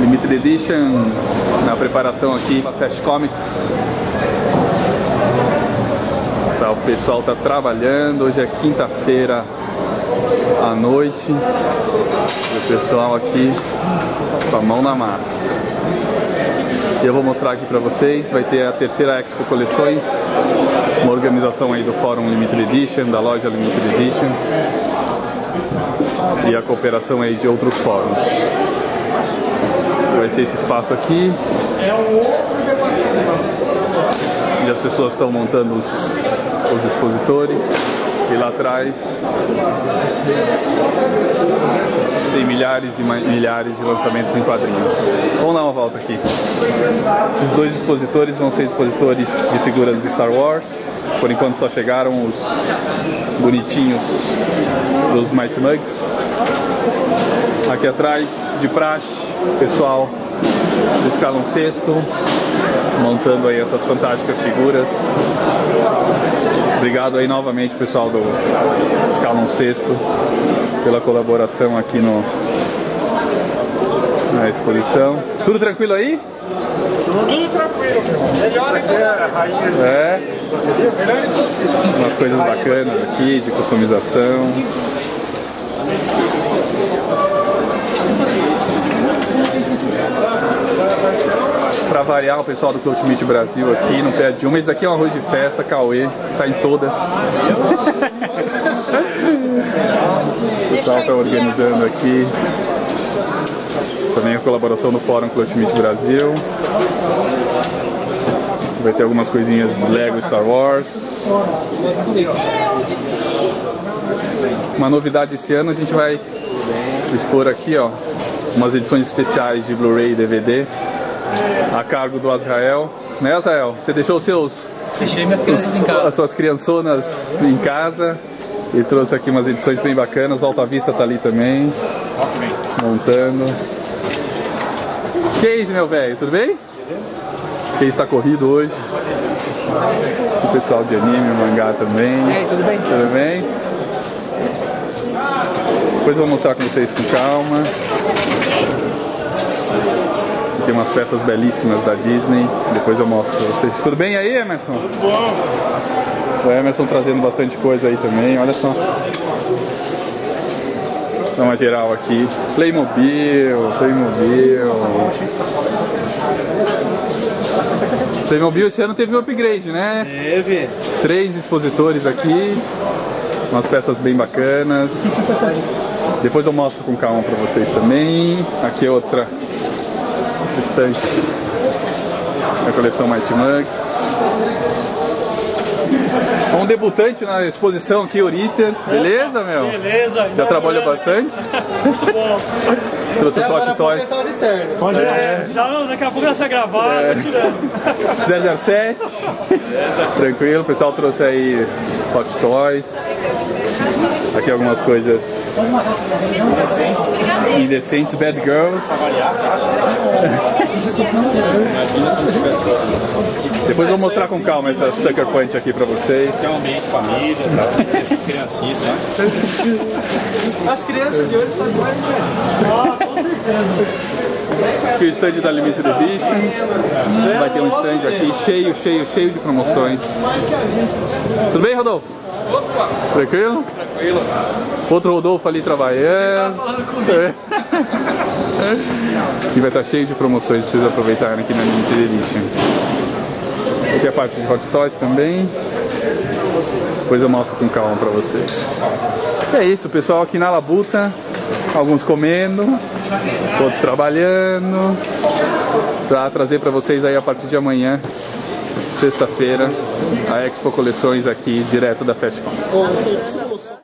Limited Edition, na preparação aqui da Fast Comics. Tá, o pessoal tá trabalhando, hoje é quinta-feira à noite. E o pessoal aqui com a mão na massa. E eu vou mostrar aqui para vocês, vai ter a terceira Expo Coleções, uma organização aí do Fórum Limited Edition, da loja Limited Edition e a cooperação aí de outros fóruns. Vai ser esse espaço aqui. E as pessoas estão montando os, os expositores. E lá atrás tem milhares e milhares de lançamentos em quadrinhos. Vamos dar uma volta aqui. Esses dois expositores vão ser expositores de figuras de Star Wars. Por enquanto só chegaram os bonitinhos dos Mighty Mugs. Aqui atrás, de praxe, pessoal do Escalão Sexto, montando aí essas fantásticas figuras. Obrigado aí novamente pessoal do Escalão Sexto pela colaboração aqui no, na exposição. Tudo tranquilo aí? Tudo tranquilo, Melhor aqui é. É. Umas coisas bacanas aqui de customização. Variar, o pessoal do Clout Meet Brasil aqui não perde uma. Esse daqui é um arroz de festa, Cauê, tá em todas. o pessoal tá organizando aqui. Também a colaboração do Fórum Clout Meet Brasil. Vai ter algumas coisinhas de Lego Star Wars. Uma novidade esse ano, a gente vai expor aqui, ó, umas edições especiais de Blu-ray e DVD a cargo do Azrael. Né, Azrael? Você deixou seus Deixei minhas crianças em casa. as suas criançonas em casa e trouxe aqui umas edições bem bacanas. O Alta Vista tá ali também, montando. Isso, meu velho? Tudo bem? Que está corrido hoje. O pessoal de anime, mangá também. E aí, tudo bem? Tudo bem? Depois eu vou mostrar com vocês com calma. Tem umas peças belíssimas da Disney. Depois eu mostro pra vocês. Tudo bem aí, Emerson? Tudo bom. O Emerson trazendo bastante coisa aí também. Olha só. Dá uma geral aqui. Playmobil, Playmobil. Playmobil esse ano teve um upgrade, né? Teve. Três expositores aqui. Umas peças bem bacanas. Depois eu mostro com calma pra vocês também. Aqui é outra estante da coleção Mighty Mugs. Um debutante na exposição aqui, o Ritter. Beleza, meu? Beleza. Já trabalhou bastante? Muito bom. Trouxe os Hot Toys Pode é. Já não, daqui a pouco já sai gravar, É. tá tirando. 007. Tranquilo, o pessoal trouxe aí Hot Toys. Aqui algumas coisas indecentes, Bad Girls. Depois eu vou mostrar com calma essa Sucker Punch aqui pra vocês. Tem um ambiente família, tá? criancinha, né? As crianças de hoje sabem mais Ah, com certeza. Aqui o stand da Limited Edition. Vai ter um stand aqui cheio, cheio, cheio de promoções. Tudo bem, Rodolfo? Tranquilo? Tranquilo. Outro Rodolfo ali trabalhando. É. E vai estar cheio de promoções pra vocês aproveitarem aqui na Limited Edition. Aqui é a parte de Hot Toys também. Depois eu mostro com calma pra vocês. É isso, pessoal aqui na Labuta. Alguns comendo, outros trabalhando. Pra trazer pra vocês aí a partir de amanhã, sexta-feira, a Expo Coleções aqui, direto da Comics.